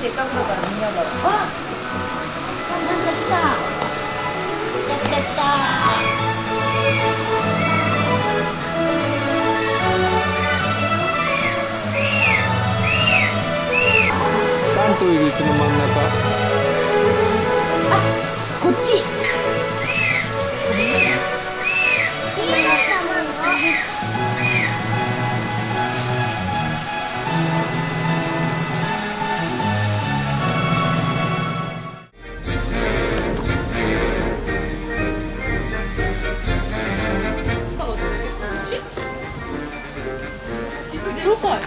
せっかくだからみんながあなんか来た。来た来た来た。三頭いるうちの真ん中？こっち Não sabe.